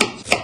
はい。